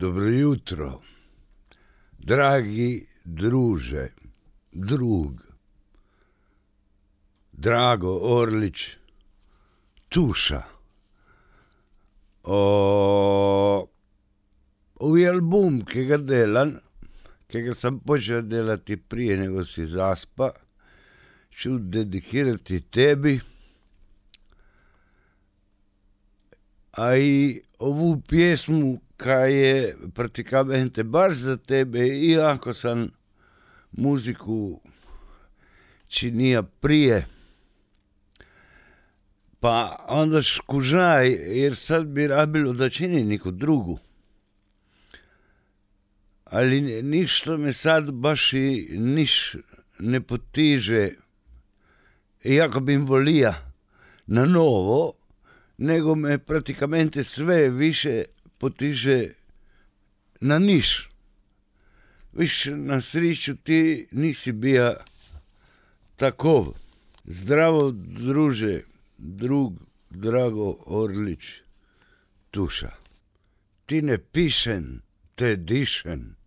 Dobro jutro, dragi druže, drug, Drago Orlić, Tuša. O, ovi album, ki ga delam, ki ga sem počel delati prije nego si zaspa, ću dedikirati tebi, a i ovu pjesmu ka je pratikamente baš za tebe, iako sam muziku činija prije, pa onda škužaj, jer sad bi rabilo da čini neku drugu. Ali ništa me sad baš i niš ne potiže, iako bi volija na novo, nego me pratikamente sve više poti že na niš. Viš, na srečo ti nisi bil tako. Zdravo, druže, drug, drago Orlič, tuša. Ti ne pišem, te dišem.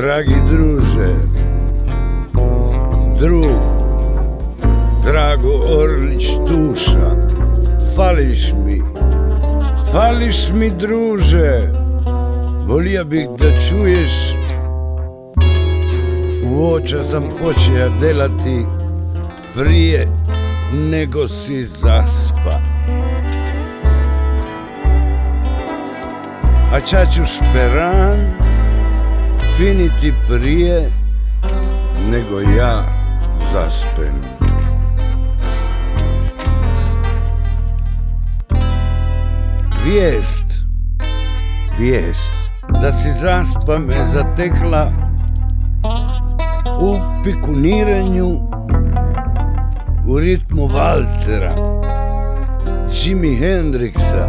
Dragi druže, drug, Drago Orlić Tuša, fališ mi, fališ mi druže, volio bih da čuješ, u oča sam počeo delati prije nego si zaspa. A čaču šperan, finiti prije nego ja zaspem. Vijest, vijest, da si zaspa me zatekla u pikuniranju u ritmu valcera Jimi Hendrixa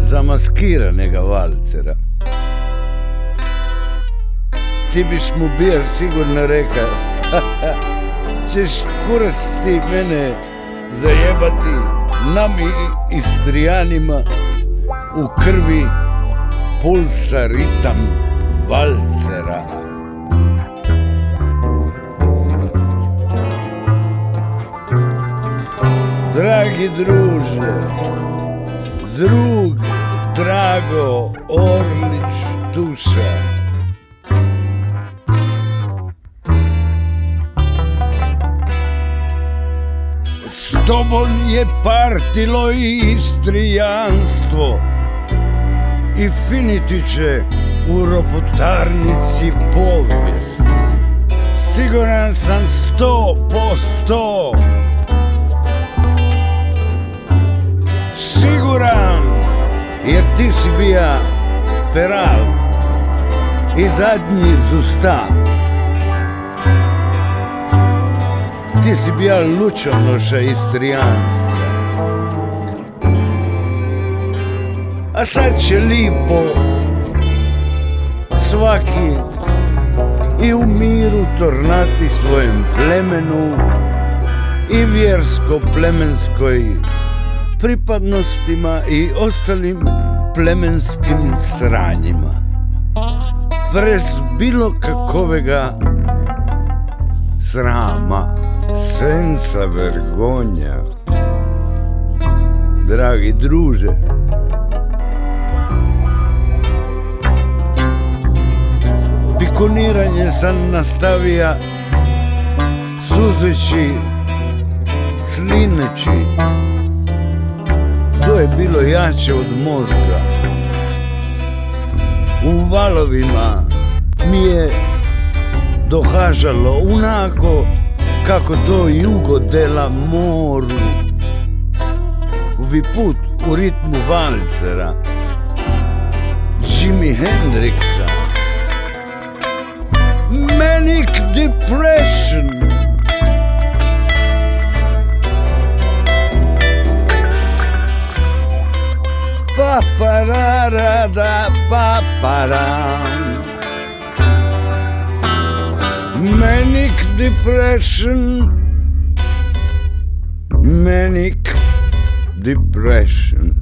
zamaskiranega valcera ti biš mu bio sigurno rekao ćeš kurasti mene zajebati nami istrijanima u krvi pulsa ritam valcera. Dragi druže, drug, drago, Orlić, duša, tobom je partilo istrijanstvo i finiti će u ropotarnici povijesti. Siguran sam sto po sto. Siguran, jer ti si bija feral i zadnji zustan. Ti si bija lučonoša istrijanstva. A sad će lipo svaki i u miru tornati svojem plemenu i vjersko-plemenskoj pripadnostima i ostalim plemenskim sranjima. Prez bilo kakovega srama senza vergogna. Dragi druže, pikoniranje sam nastavija suzeći, slineći. To je bilo jače od mozga. U valovima mi je dohažalo unako kako to jugo dela moru, viput v ritmu valcera, Jimi Hendrixa. Manic depression. Pa pa ra ra da pa pa ra. Manic depression, manic depression.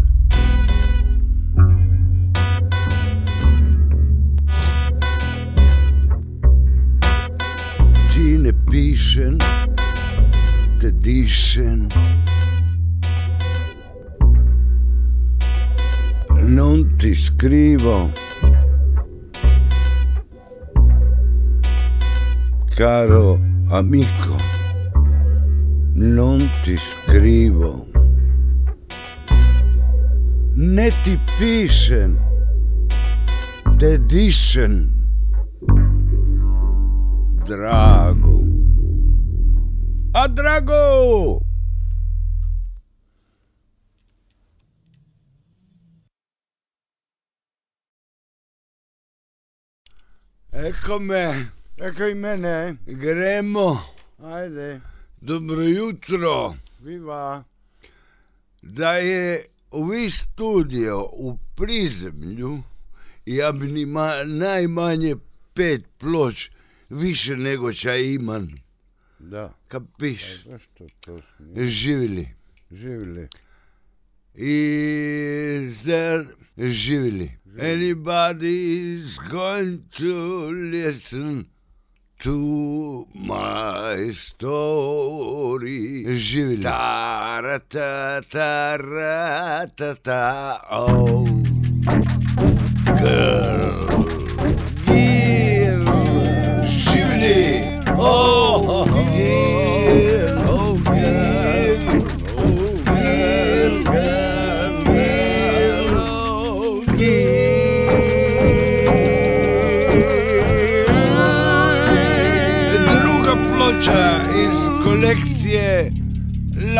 Ti ne. Non ti scrivo, caro amico, non ti scrivo, ne ti pišem, te dišem, drago. A drago! Ecco me, i mene. Gremo. Ajde, Dobro jutro. viva. Da je ovi studio u prizemlju, ja bi nima najmanje pet ploč više nego ča imam. Da, Kapiš? a zašto to smo Živjeli. živjeli? Is there živjeli? Anybody is going to listen to my story? Živjeli. Ta ta ta ra ta ta oh girl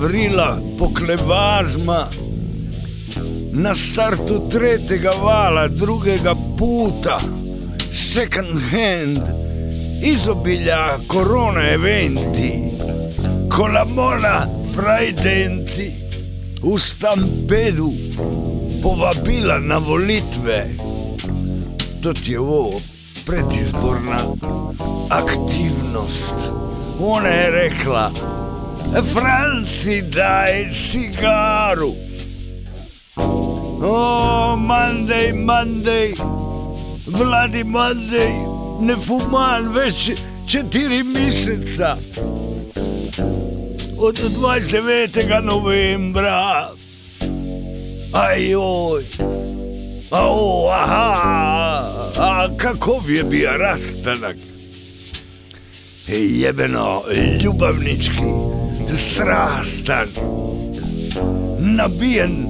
šetimani avrila poklevazma na startu tretjega vala drugega puta second hand izobilja korona eventi con la mona fra i denti u stampedu povabila na volitve to ti je ovo predizborna aktivnost. Ona je rekla, Franci daj cigaru. O, Monday, Monday, Vladi Monday, ne fuman već četiri mjeseca. Od 29. novembra. Ajoj. Au, aha, a kakov je bio rastanak? Jebeno, ljubavnički, strastan, nabijen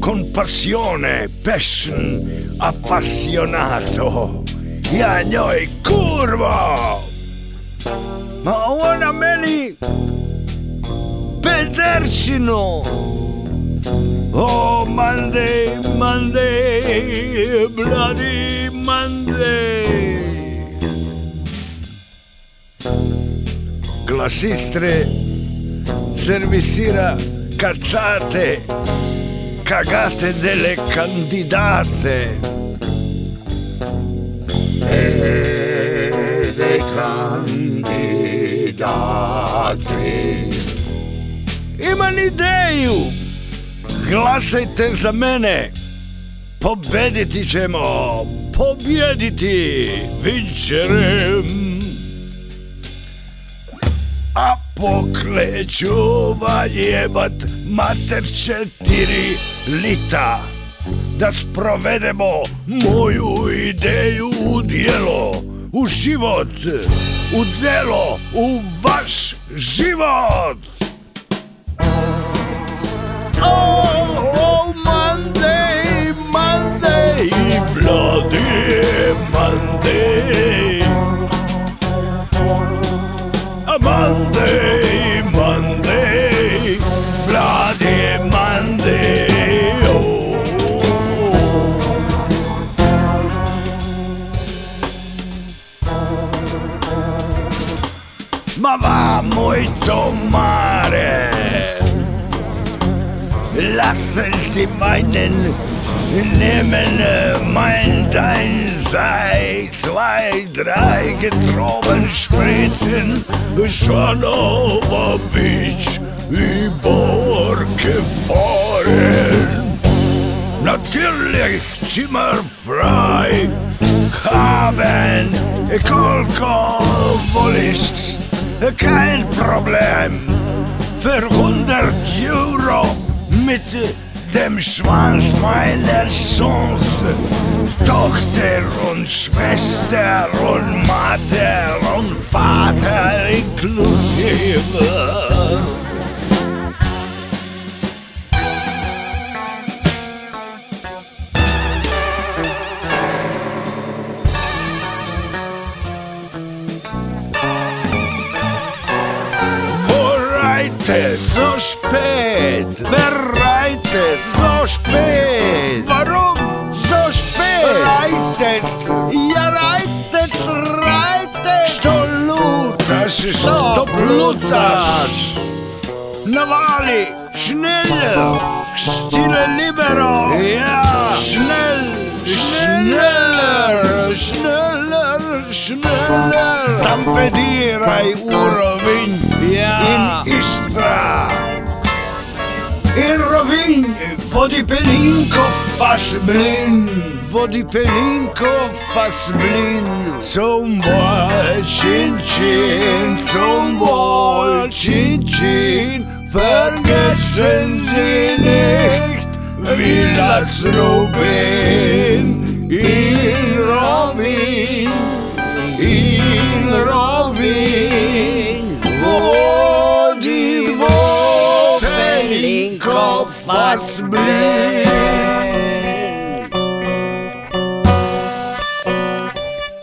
con passione, passion, appassionato. Ja njoj kurvo! Ma ona meni pederčinu! Oh, Monday, Monday, bloody Monday. Servisira cazzate, cagate delle candidate. E dei candidati. Imam ideju! Glasajte za mene! Pobediti ćemo! Pobjediti! Vinčerem! Pokleću valjebat mater četiri lita da sprovedemo moju ideju u dijelo, u život, u delo, u vaš život! Oh, oh, Monday, Monday, bloody Monday. Monday, Monday, bloody Monday. Oh. Ma molto mare. Lassen Sie meinen nehmen mein dein sei zwei drei getroben spritzen schon over beach über gefahren natürlich zimmerfrei haben Alkoholists kein Problem. Für 100 Euro mit dem Schwanz meiner Sohns. Tochter und Schwester und Mutter und Vater inklusive. So spät? Wer stoplutas. Nawali, schneller, stile libero. Ja, schnell, schneller, schneller, schneller. Stampedierai urovin ja. in Istra. In Rovin, wo die Pelinko fast blind, wo die Pelinko fast blind. Zum Wohl, Chin Chin, zum Wohl, Chin Chin. Vergessen Sie nicht, wie das Rubin in Rovin, in Rovin, Fast blind.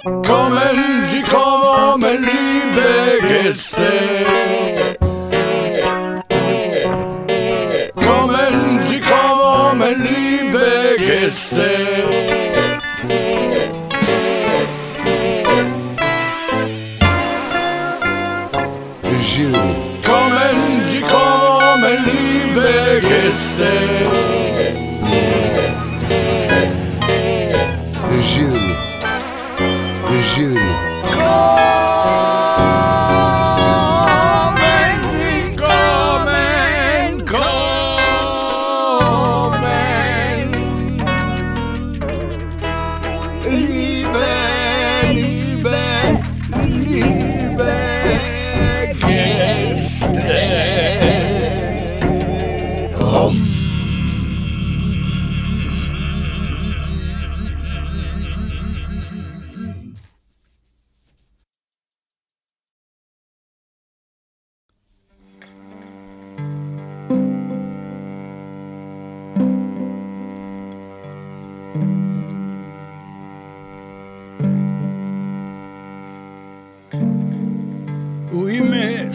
Kommen Sie, kommen, liebe Gäste.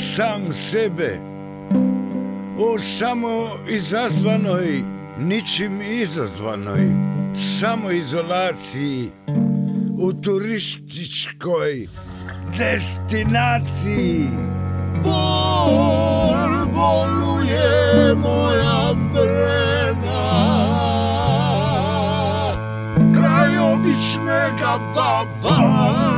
Sam sebe, u samo izazvanoj, ničim izazvanoj, samoizolaciji, u turističkoj destinaciji, bol, boluje moja mrena Kraj običnega babarena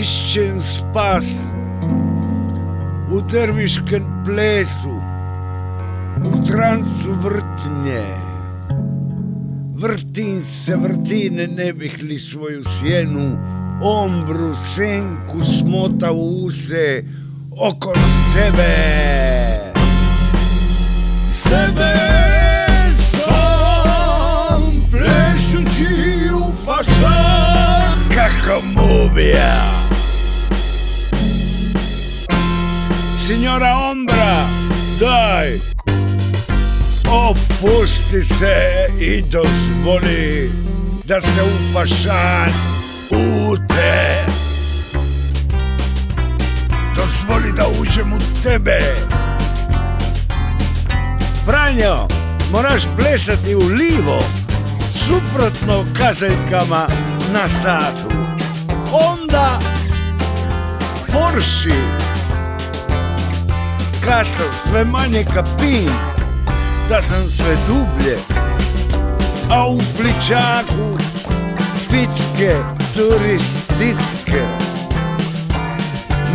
Iščem spas v drviškem plesu, v transu vrtnje. Vrtim se, vrtine, ne bih li svoju sjenu, ombru, senku smota u use okolo sebe. Sebe kako mubija. Signora Ombra, daj, opusti se i dozvoli da se u ute. Dozvoli da uđem u tebe. Franjo, moraš plesati u livo, suprotno kazaljkama na satu. Onda forši kato sve manje kapin, da sam sve dublje, a u pličaku picke turistitske.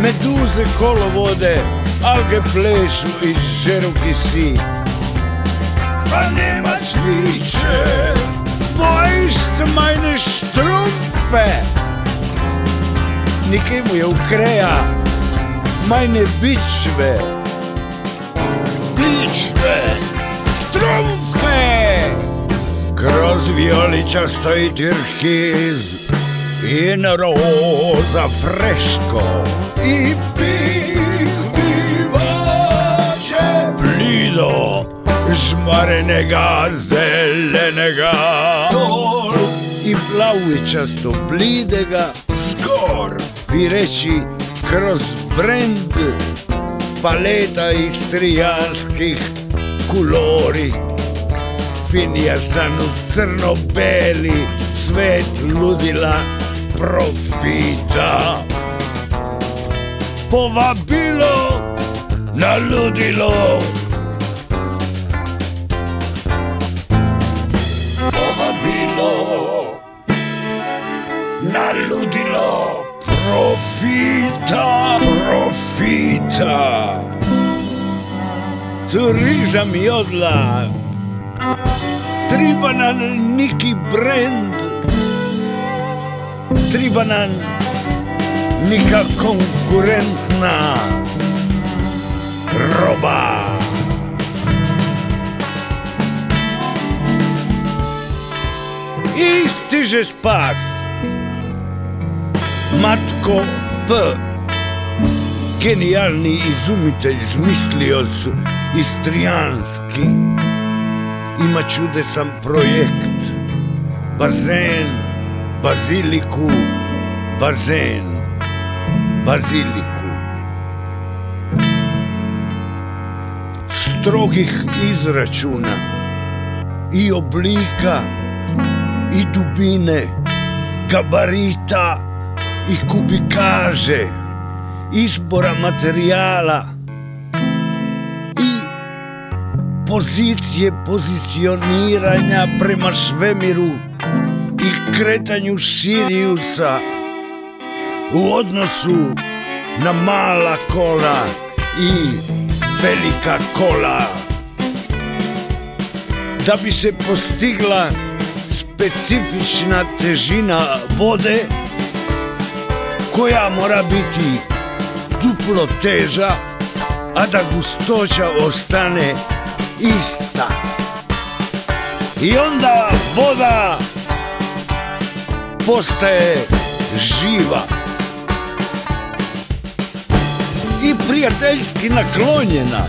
Meduze kolovode, alge plešu i žeru kisi. A Nemac viče, fäust er meine Strümpfe. Nikimu ukreja meine Bitschwe. Bitschwe, Strümpfe. Kroz vijoličasto i tirhiz in roza freško i pih bivače plido žmarenega zelenega. Dol. I plavičasto blidega. Zgor. Bi reći kroz brend paleta istrijanskih kulori. Finija sam u crno-beli svet ludila profita. Povabilo na ludilo alludilo! Profita! Profita! Teresa Miodla! Tribanan Nicky Brand! Tribanan Nika konkurentna roba! Istiže spas! Matko P. Genijalni izumitelj, zmislioc istrijanski ima čudesan projekt. Bazen, baziliku, bazen, baziliku. Strogih izračuna i oblika i dubine, gabarita i kubikaže, izbora materijala i pozicije pozicioniranja prema svemiru i kretanju Siriusa u odnosu na mala kola i velika kola. Da bi se postigla specifična težina vode koja mora biti duplo teža a da gustoća ostane ista. I onda voda postaje živa i prijateljski naklonjena.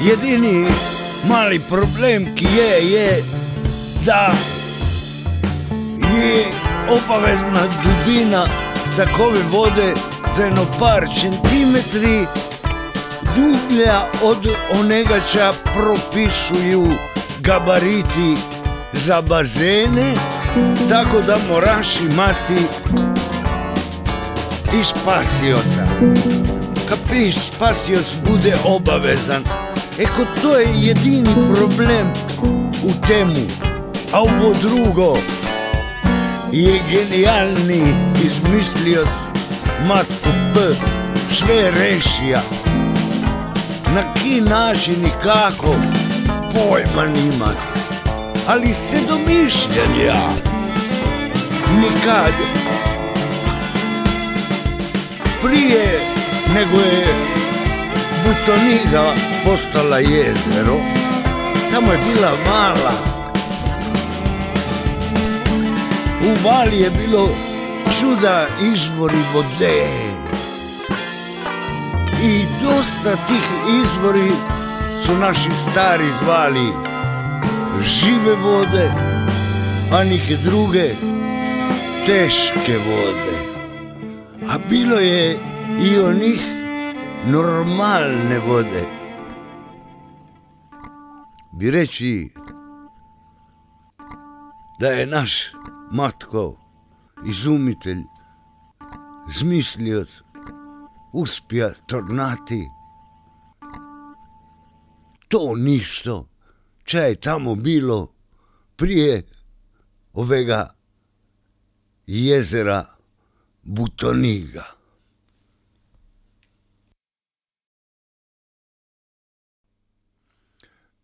Jedini mali problem ki je, je da je obavezna dubina takove vode za jedno par centimetri dublja od onega ča propisuju gabariti za bazene, tako da moraš imati i spasioca. Kapiš, spasioc bude obavezan. Eko to je jedini problem u temu. A ovo drugo je genijalni izmislioc Matko P. Sve rešija. Na ki način i kako, pojma nima. Ali se domišljam ja. Nikad. Prije nego je Butoniga postala jezero, tamo je bila mala. U vali je bilo čuda izvori vode. I dosta tih izvori su naši stari zvali žive vode, a neke druge teške vode. A bilo je i onih normalne vode. Bi reći da je naš matko, izumitelj, zmislioc, uspija tornati to ništo, če je tamo bilo prije ovega jezera Butoniga.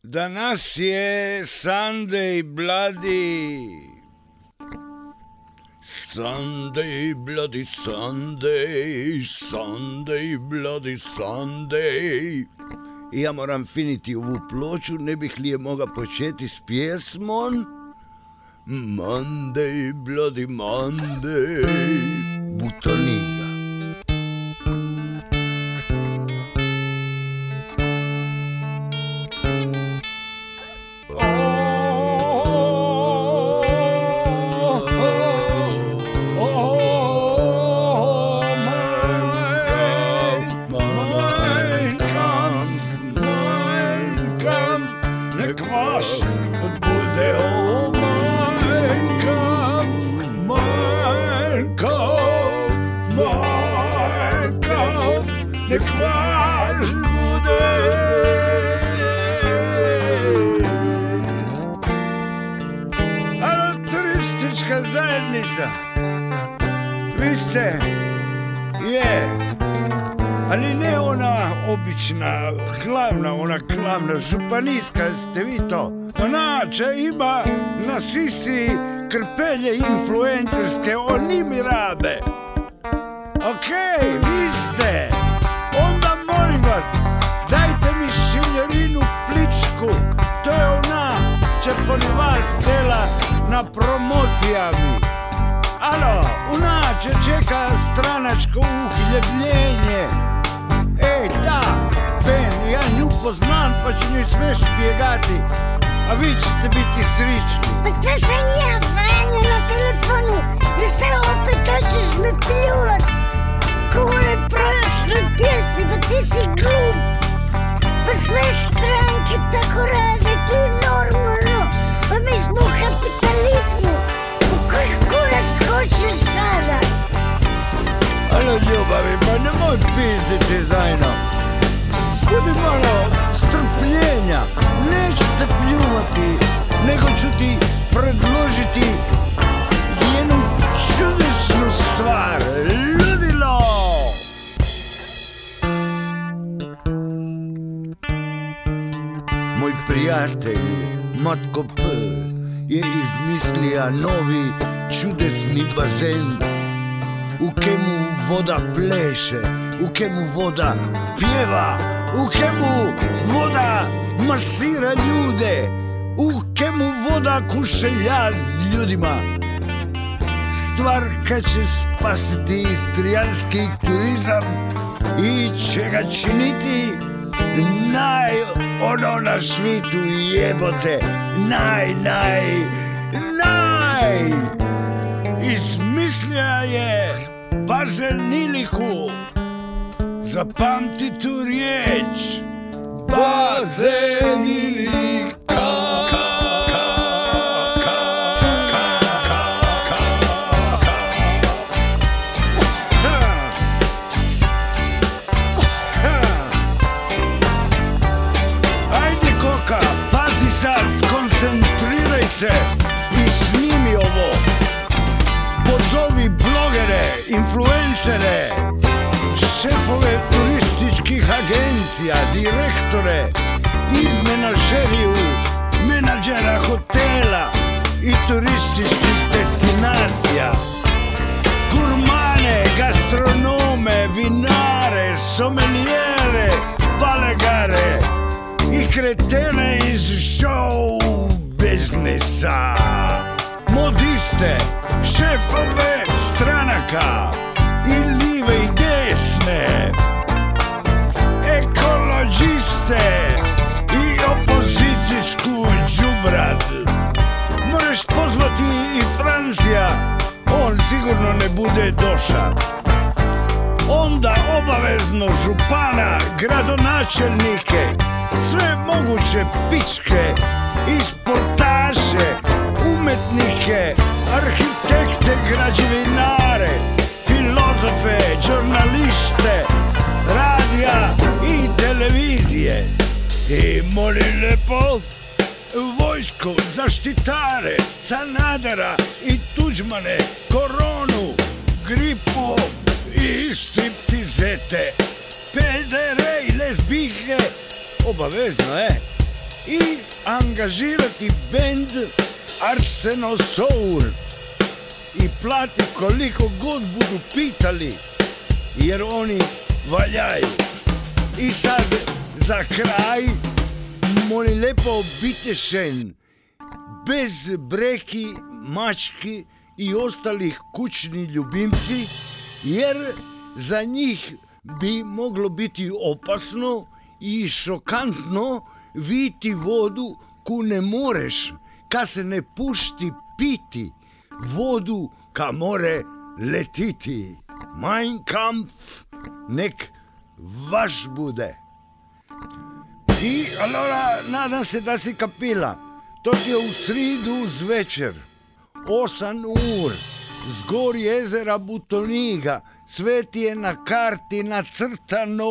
Danas je Sunday bloody. Sunday bloody Sunday, Sunday bloody Sunday. I ja moram finiti ovu ploču, ne bih li je moga početi s pjesmom? Monday bloody Monday, Butoniga. Turistička zajednica, vi ste, je, ali ne ona obična, glavna, ona glavna, županijska, ste vi to? Ona će ima na sisi krpelje influencerske, oni mi rade. Okej, vi ste. Vas, dajte mi šiljerinu pličku. To je ona, pored vas dela na promocijami. Alo, ona će čeka stranačko uhljebljenje. Ej, da, Ben, ja nju poznam pa ću njoj sve špijegati. A vi ćete biti srični. Pa to sam ja, Franjo, na telefonu. I sad opet hoćeš me pljuvat. Ko u pjesmi, pa ti si glup. Pa sve stranke tako rade, to je normalno. Pa mi smo u kapitalizmu. U koji kurac hoćeš sada? Alo, ljubavi, pa nemoj pizditi zajno. Budi malo strpljenja. Neću te pljuvati, Prijatelj Matko P je izmislija novi čudesni bazen u kemu voda pleše, u kemu voda pjeva, u kemu voda masira ljude, u kemu voda kušelja s ljudima. Stvar kad će spasiti istrijanski turizam i će ga činiti naj ono na svitu jebote, naj, naj, naj! Izmislila je bazeniliku. Zapamti tu riječ. Bazen se i snimi ovo. Pozovi blogere, influencere, šefove turističkih agencija, direktore i menažeriju, menadžera hotela i turističkih destinacija. Gurmane, gastronome, vinare, sommeliere, balegare i kretene iz show biznisa. Modiste, šefove stranaka i live i desne. Ekolođiste i opozicijsku džubrad. Možeš pozvati i Francija, on sigurno ne bude došao. Onda obavezno župana, gradonačelnike, sve moguće pičke i sportaše, umetnike, arhitekte, građevinare, filozofe, žurnaliste, radija i televizije. I molim lepo, vojsku, zaštitare, Sanadera i Tuđmane, koronu, gripu i striptizete, pedere i lesbike, obavezno je, i angažirati bend Arseno Soul i plati koliko god budu pitali, jer oni valjaju. I sad za kraj, molim lepo bitešen, bez breki, mački i ostalih kućni ljubimci, jer za njih bi moglo biti opasno i šokantno viti vodu ku ne moreš, ka se ne pušti piti, vodu ka more letiti. Mein Kampf nek vaš bude. I allora nadam se da si kapila. To je u sridu zvečer, 8 ur, zgor jezera Butoniga, sve ti je na karti nacrtano.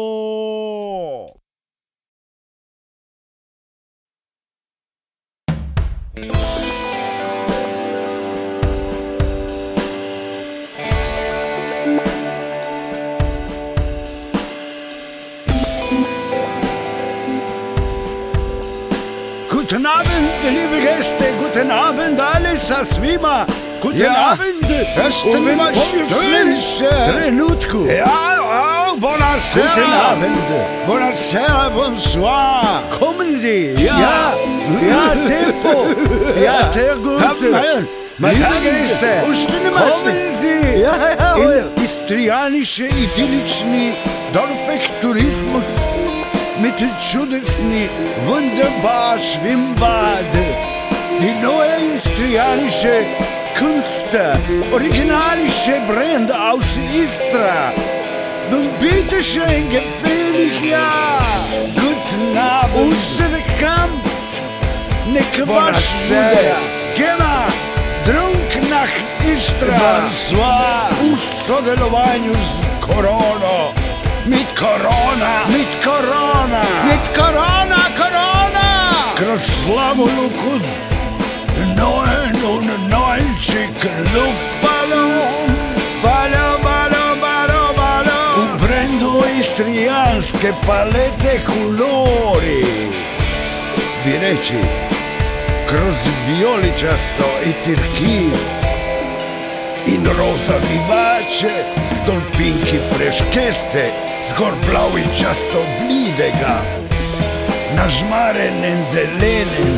Guten Abend, liebe Gäste, guten Abend alles sa svima. Guten Ja, Abend. wenn mal Stöße? trenutku. Ja, buonasera. Guten Abend. Buonasera, bonsoir. Kommen Sie. Ja, ja, Tempo. Ja, sehr gut. Liebe Gäste, kommen Sie Ja, ja, in istrijanische idyllični Dorfeck-Tourismus mit čudesni wunderbar Schwimmbad. Die neue istrianische Künste, originalische Brand aus Istra. Nun bitte schön, gefällig ja. Guten Abend. Unser Kampf. Ne Quatschbude. Gema, drunk nach Istra. Bonsoir. U sodelovanju s korono. Mit korona. Mit korona. Mit korona, korona. Kroz slavu luku 99 luftballon. Ballon, ballon, che palette e colori. Di reci cross violiciasto e tirchino in rosa vivace stolpinki freschezze zgorplavi často blidega nažmaren in zelenen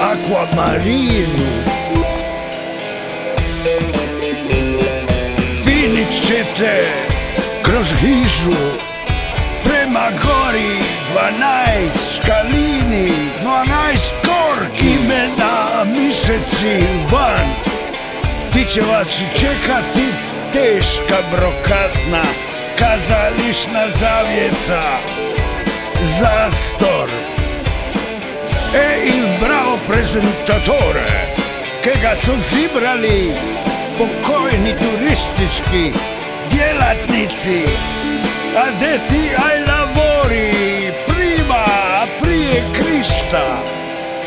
akvamarinu Finič čete eh, kroz hižu prema gori 12 škalini, 12 korki imena miseci van. Ti će vas čekati teška brokatna kazališna zavjeca. Zastor. E il bravo prezentatore Che su zibrali pokojni turistički djelatnici. Adeti ai lavori Krista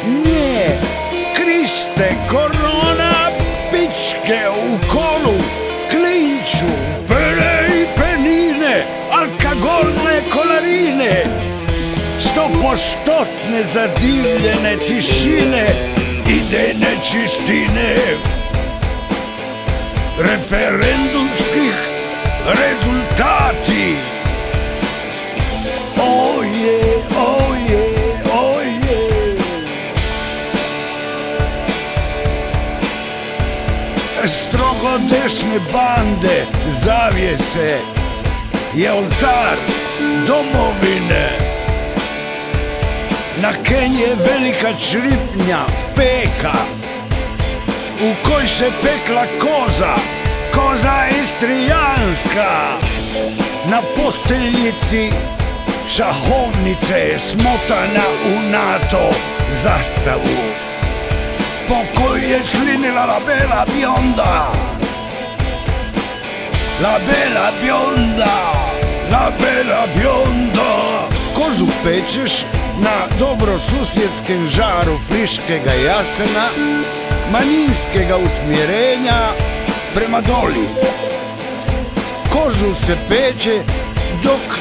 Nje. Kriste korona pičke u kolu klinču pere i penine alkagolne kolarine stopostotne zadivljene tišine idejne čistine referendumskih rezultati desne bande zavjese je oltar domovine. Na Kenje velika čripnja peka u koj se pekla koza. Koza istrijanska. Na posteljici šahovnice je smotana u NATO zastavu. Po kojoj je slinila la bela bionda La bela bionda, la bela bionda. Kozu pečeš na dobro susjedskem žaru friškega jasena Manjinskega usmjerenja prema doli? Kozu se peče dok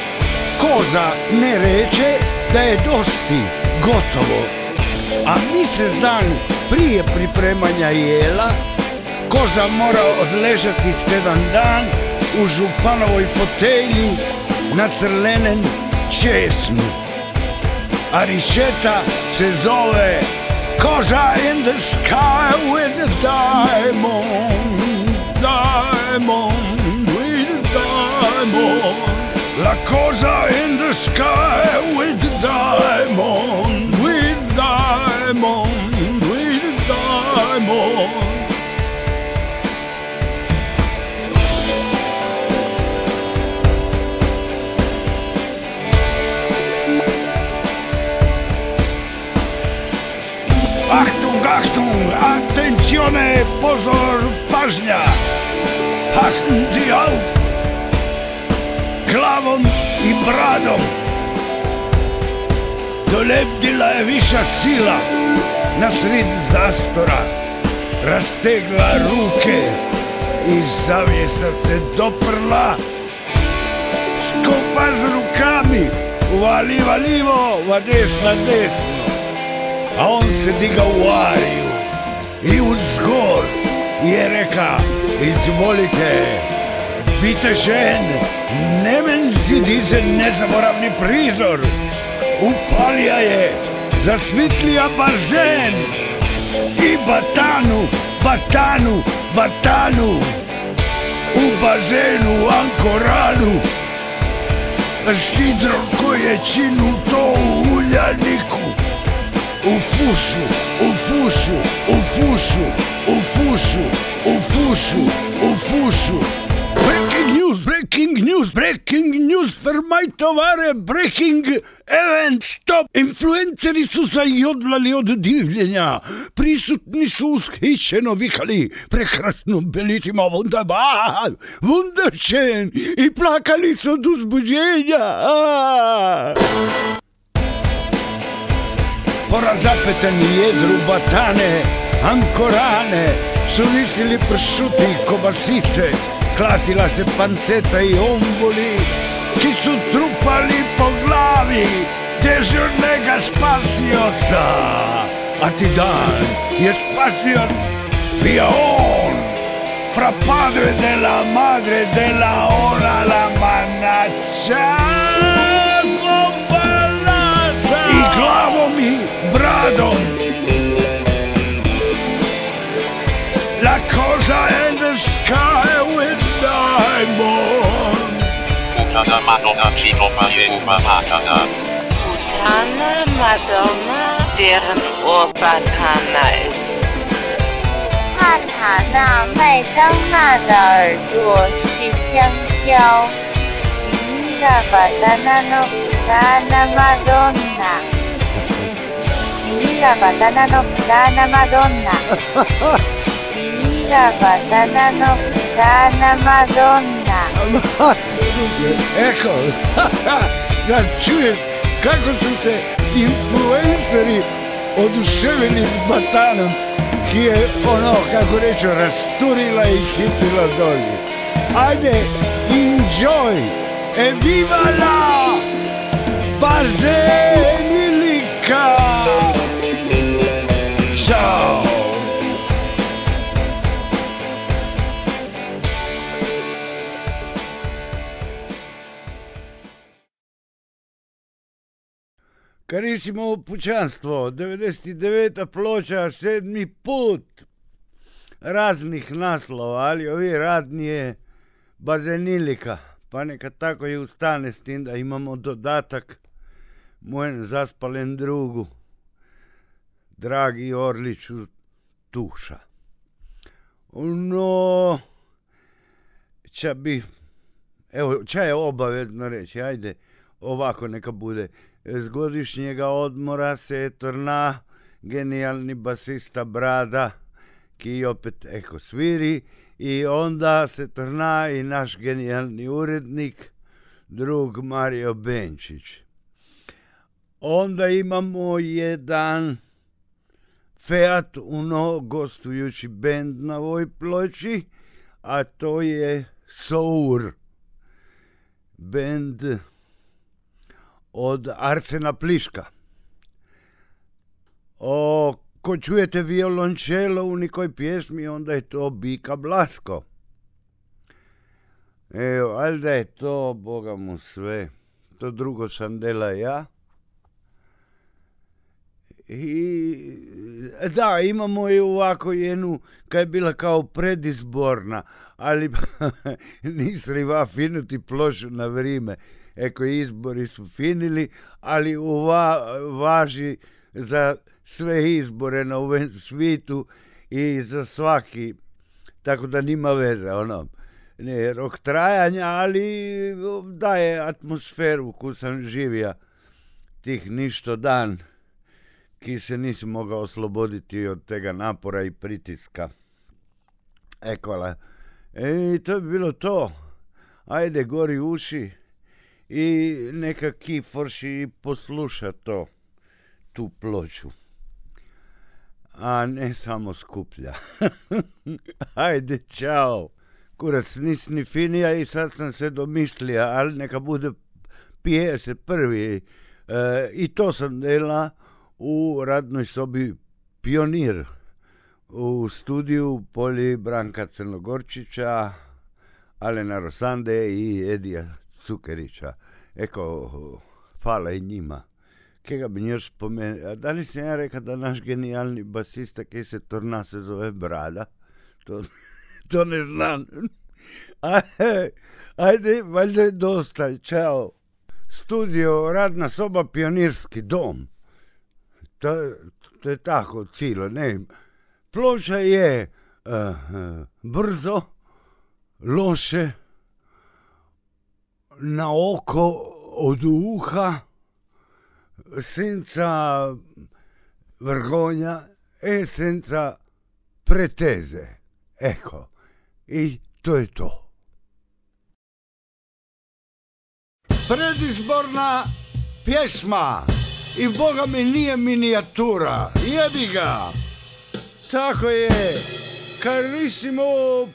koza ne reče da je dosti gotovo. A mjesec dan prije pripremanja jela koza mora odležati sedam dan u županovoj fotelji na crlenem česnu. A ričeta se zove Koza in the sky with a diamond, diamond with a diamond. La cosa attenzione, pozor, pażnia. Passen Sie auf. Glavom i bradom. Dolebdila je viša sila na sred zastora. Rastegla ruke i zavjesa se doprla. Skupa z rukami, valiva livo, va desna desno. A on se diga u ariju i uzgor je reka, izvolite, Bitte schön, nemen si nezaboravni prizor. Upalija je, zasvitlija bazen. I batanu, batanu, batanu. U bazenu, ankoranu. Sidro koje činu to u o fuxo, o fuxo, o fuxo, o fuxo, o fuxo, o fuxo. Breaking news, breaking news, breaking news, fermaj tovare, breaking event, stop! Influenceri su zajodlali od divljenja, prisutni su ushićeno vikali, prekrasno beličima wunderbar, wunderchen i plakali su od uzbuđenja. Porazapeteni jedru batane, ankorane, su visili pršuti kobasice, klatila se panceta i omboli, ki su trupali po glavi dežurnega spasioca. A ti dan je spasioc bio on, fra padre de la madre de la ona la manača. bradom La cosa in the sky with diamond Utana Madonna Chitopa je Umamatana. Putana Madonna, deren Urbatana ist. 帕塔纳麦当娜的耳朵是香蕉， Mira banana 耳がバナナのスターナマドンナ。耳がバナナのスターナマドンナ。Ma ecco, začujem kako su se influenceri oduševili s Batanom ki je ono, kako reći, rasturila i hitila dolje. Ajde, enjoy! E vivala! Bazen ili kao! Karissimo pućanstvo, 99. ploča, sedmi put raznih naslova, ali ovi radni bazenilika, pa neka tako i ustane s tim da imamo dodatak mojem zaspalen drugu, dragi Orliću Tuša. No, ča bi, evo, ča je obavezno reći, ajde, ovako neka bude. S godišnjega odmora se torna genijalni basista Brada, ki opet eko sviri i onda se torna i naš genijalni urednik, drug Mario Benčić. Onda imamo jedan Fiat Uno gostujući bend na ovoj ploči, a to je Sour. Bend od Arsena Pliška. O, ko čujete violončelo u nekoj pjesmi, onda je to Bika Blasko. Evo, valjda je to, Boga mu sve, to drugo sam dela ja. I da, imamo i ovako jednu, kaj je bila kao predizborna, ali nisu riva finuti plošu na vrijeme. Eko, izbori su finili, ali uva, važi za sve izbore na ovom svitu i za svaki, tako da nima veze, ono, ne rok trajanja, ali daje atmosferu koju sam živija tih ništo dan, ki se nisi mogao osloboditi od tega napora i pritiska. Ekola. E, to bi bilo to. Ajde, gori uši i neka kiforši posluša to, tu ploču. A ne samo skuplja. Ajde, čao. Kurac, nis ni finija i sad sam se domislija, ali neka bude pije se prvi. E, I to sam dela u radnoj sobi Pionir u studiju Poli Branka Crnogorčića, Alena Rosande i Edija Cukerića. Eko, hvala i njima. Kega bi još spomenuo? A da li sam ja rekao da naš genijalni basista koji se torna se zove Brada? To, to ne znam. Ajde, ajde, valjda je dosta. Ćao. Studio, radna soba, pionirski dom. To, to je tako cilo, ne. Ploča je uh, uh, brzo, loše, na oko od uha, senza vergogna e senza pretese. Ecco, i to je to. Predizborna pjesma i boga mi nije minijatura, jebi ga. Tako je, karissimo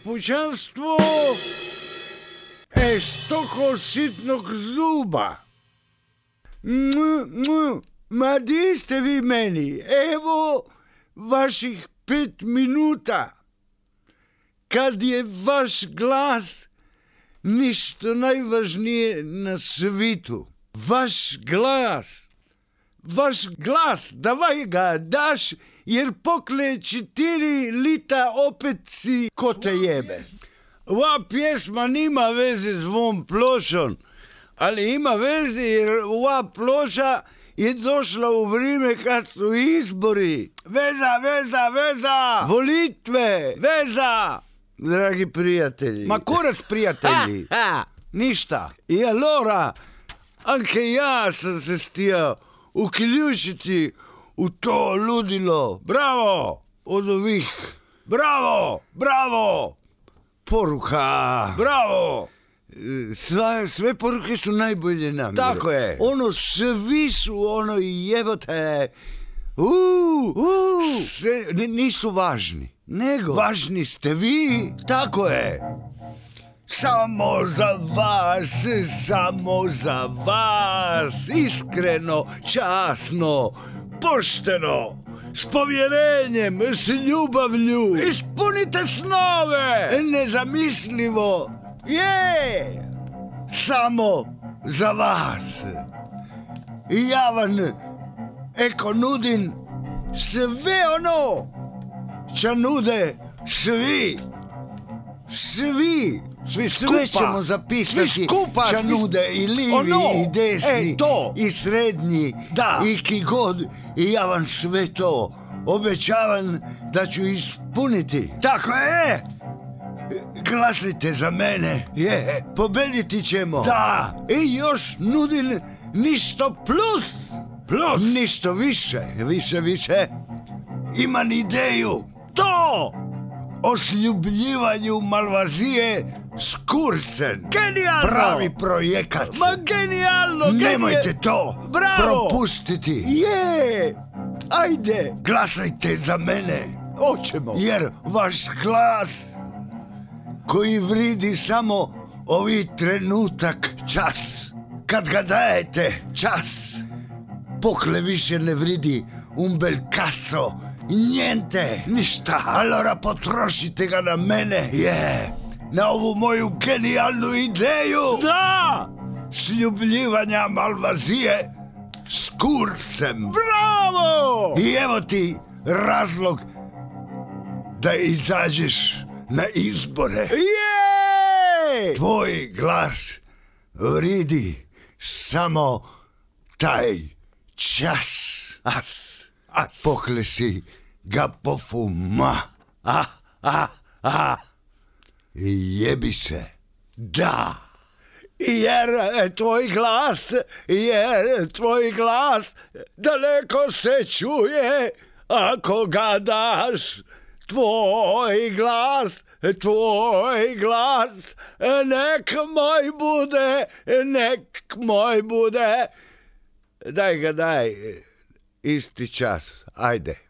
pućanstvo, e stoko sitnog zuba. Mu, mu, ma di ste vi meni? Evo vaših pet minuta. Kad je vaš glas ništo najvažnije na svitu. Vaš glas. Vaš glas, davaj ga daš, jer pokle četiri lita opet si ko te jebe. Ova pjesma nima veze s ovom plošom, ali ima veze jer ova ploča je došla u vrijeme kad su izbori. Veza, veza, veza! Volitve, veza! Dragi prijatelji. Ma kurac prijatelji. Ha, ha. Ništa. I allora anche ja sam se stio uključiti u to ludilo. Bravo od ovih. Bravo, bravo. Poruka. Bravo. Sve, sve poruke su najbolje namjere. Tako je. Ono, svi su ono, jebote, uuu, sve, ni- nisu važni. nego. Važni ste vi. Tako je. Samo za vas, samo za vas, iskreno, časno, pošteno, s povjerenjem, s ljubavlju. Ispunite snove! Nezamislivo je! Samo za vas. I ja vam eko nudim sve ono čo nude svi svi Svi skupa. sve ćemo zapisati. Svi skupa, Čo svi- nude i livi Ono, i desni. e, to. I srednji. Da. I ki god. I ja vam sve to obećavam da ću ispuniti. Tako je! Glasajte za mene. Je! Pobediti ćemo. Da! I još nudim ništo plus. Plus! Ništo više. Više, više. Imam ideju To! o sljubljivanju Malvazije s kurcem. Genijalno! Pravi projekat. Ma genijalno! Nemojte to Bravo! propustiti. Je! Ajde! Glasajte za mene, Hoćemo! jer vaš glas koji vridi samo ovi trenutak čas. Kad ga dajete čas, pokle više ne vridi un bel cazzo, niente, ništa. Allora potrošite ga na mene, je, na ovu moju genijalnu ideju Da! sljubljivanja Malvazije s kurcem. Bravo! I evo ti razlog da izađeš na izbore. Je! Tvoj glas vridi samo taj čas. As! As! Pokle si ga pofuma. A! A! A! I jebi se. Da! Jer e, tvoj glas, jer tvoj glas daleko se čuje ako ga daš. Tvoj glas, tvoj glas, nek moj bude, nek moj bude. Daj ga, daj, isti čas, ajde.